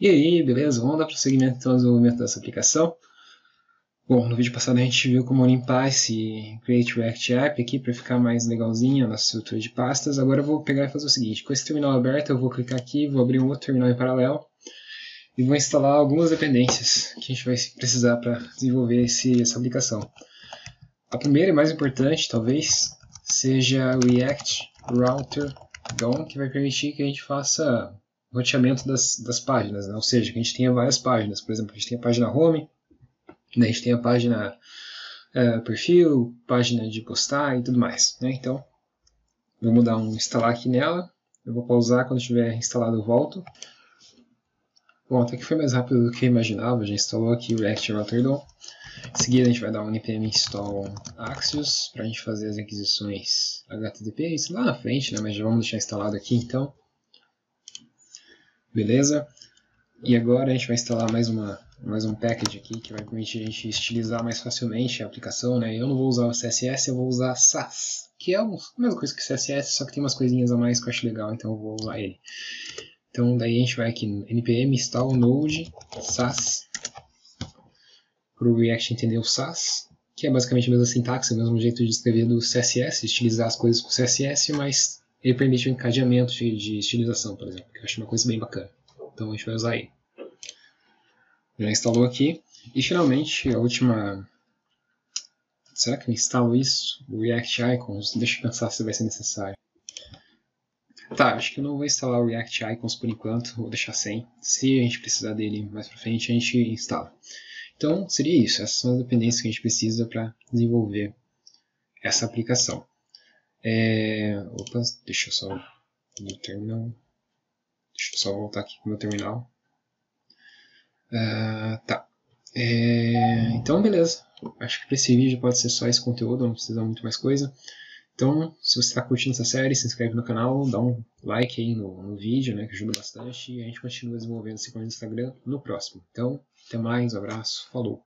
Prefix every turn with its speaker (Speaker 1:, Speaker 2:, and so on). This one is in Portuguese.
Speaker 1: E aí, beleza? Vamos dar prosseguimento então ao desenvolvimento dessa aplicação. Bom, no vídeo passado a gente viu como limpar esse Create React App aqui para ficar mais legalzinho a nossa estrutura de pastas. Agora eu vou pegar e fazer o seguinte, com esse terminal aberto eu vou clicar aqui, vou abrir um outro terminal em paralelo e vou instalar algumas dependências que a gente vai precisar para desenvolver esse, essa aplicação. A primeira e mais importante, talvez, seja o React Router DOM, que vai permitir que a gente faça roteamento das, das páginas, né? ou seja, que a gente tenha várias páginas. Por exemplo, a gente tem a página home, né? a gente tem a página uh, perfil, página de postar e tudo mais. Né? Então, vamos dar um instalar aqui nela. Eu vou pausar, quando estiver instalado eu volto. Bom, até que foi mais rápido do que eu imaginava, já instalou aqui o React Router DOM. Em seguida a gente vai dar um npm install Axios para a gente fazer as requisições HTTP, isso lá na frente, né? mas já vamos deixar instalado aqui então. Beleza? E agora a gente vai instalar mais, uma, mais um package aqui que vai permitir a gente estilizar mais facilmente a aplicação. Né? Eu não vou usar o CSS, eu vou usar SAS, que é a mesma coisa que o CSS, só que tem umas coisinhas a mais que eu acho legal, então eu vou usar ele. Então daí a gente vai aqui no npm install node SAS para o React entender o SAS, que é basicamente a mesma sintaxe, o mesmo jeito de escrever do CSS, estilizar as coisas com CSS, mas ele permite o encadeamento de, de estilização, por exemplo, que eu acho uma coisa bem bacana. Então a gente vai usar ele. Já instalou aqui. E finalmente, a última... Será que eu instalo isso? O React Icons? Deixa eu pensar se vai ser necessário. Tá, acho que eu não vou instalar o React Icons por enquanto, vou deixar sem. Se a gente precisar dele mais pra frente, a gente instala. Então, seria isso. Essas são as dependências que a gente precisa para desenvolver essa aplicação. É, opa, deixa eu só no terminal. Deixa eu só voltar aqui para o meu terminal. Uh, tá. É, então, beleza. Acho que para esse vídeo pode ser só esse conteúdo, não precisa muito mais coisa. Então, se você está curtindo essa série, se inscreve no canal, dá um like aí no, no vídeo, né, que ajuda bastante. E a gente continua desenvolvendo esse conteúdo no Instagram no próximo. Então, até mais, um abraço, falou!